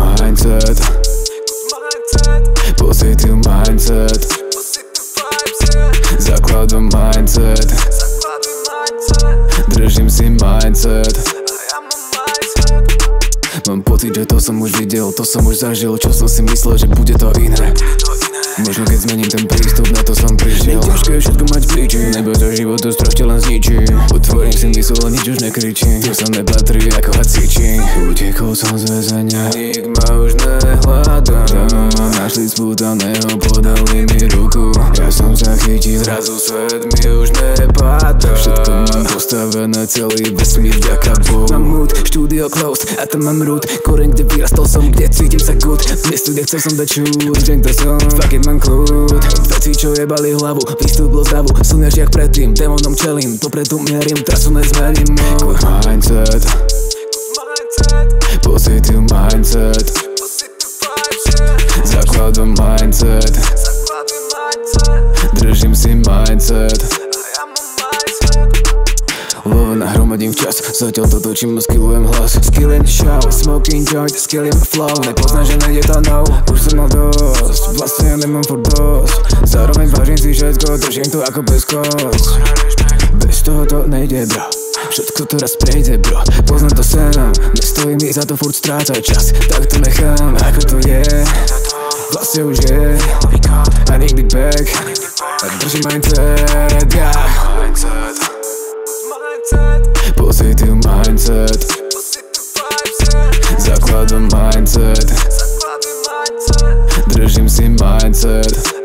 mindset. Positive mindset. Zakladam mindset. Držím si mindset. Mám pocit, že to som už videl, to som už zažil. Čo som si myslel, že bude to iné? Možno keď zmením ten prístup, na to som prišiel. Ťažké je všetko mať príčin, nebo to život to strašte len zničí. Utvorím si mysl, nič už nekričí Tu som Utekol som z väzenia, nik ma už nehľadá. Našli spútaného, podali mi ruku. Ja som sa chytil, zrazu svet mi už nepadá. Všetko mám postavené, celý vesmír, vďaka Bohu. Mám mood, štúdio closed, a tam mám root Koreň, kde vyrastol som, kde cítim sa good. Miesto, kde chcel som dať čút, že to som, fuck it, mám kľud. Veci, čo jebali hlavu, výstup bol zdavu Som jak predtým, démonom čelím Dopredu mierím, trasu nezmením. Good mindset Positive mindset. Zakladom mindset. Držím si mindset. Love nahromadím včas Zatiaľ to točím a skillujem hlas. Skillin show, smoking joint, skillin flow. Nepoznáš, že nejde to no. Už som mal dosť, vlastne ja nemám for dosť. Zároveň vážim si všetko, držím to ako bez kos Bez toho to nejde bro. Všetko teraz prejde bro. Poznám to sám, nestojí mi za to furt strácať čas. Tak to nechám, ako to je. Vlastne už je. A nikdy back. Držím mindset, yeah Positive mindset. Zakładam mindset. Držím si mindset